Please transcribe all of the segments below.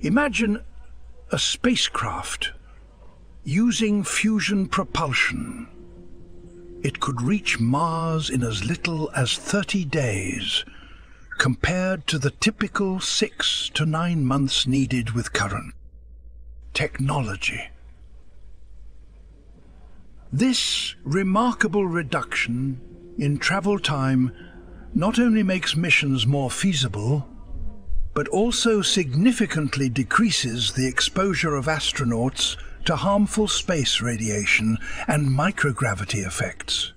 Imagine a spacecraft using fusion propulsion. It could reach Mars in as little as 30 days, compared to the typical six to nine months needed with current technology. This remarkable reduction in travel time not only makes missions more feasible, but also significantly decreases the exposure of astronauts to harmful space radiation and microgravity effects.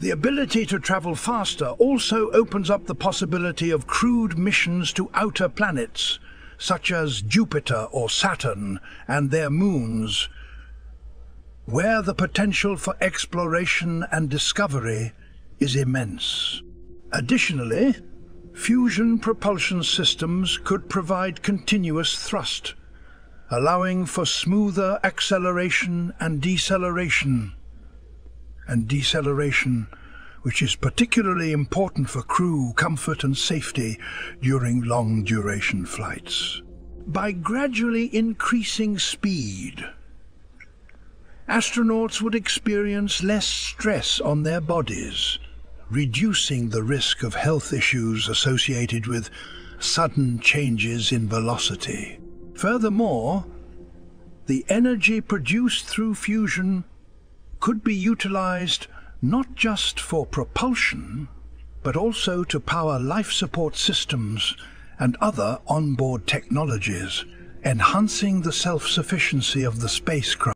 The ability to travel faster also opens up the possibility of crewed missions to outer planets, such as Jupiter or Saturn and their moons, where the potential for exploration and discovery is immense. Additionally, fusion propulsion systems could provide continuous thrust, allowing for smoother acceleration and deceleration and deceleration, which is particularly important for crew comfort and safety during long-duration flights. By gradually increasing speed, astronauts would experience less stress on their bodies, reducing the risk of health issues associated with sudden changes in velocity. Furthermore, the energy produced through fusion could be utilized not just for propulsion, but also to power life support systems and other onboard technologies, enhancing the self-sufficiency of the spacecraft.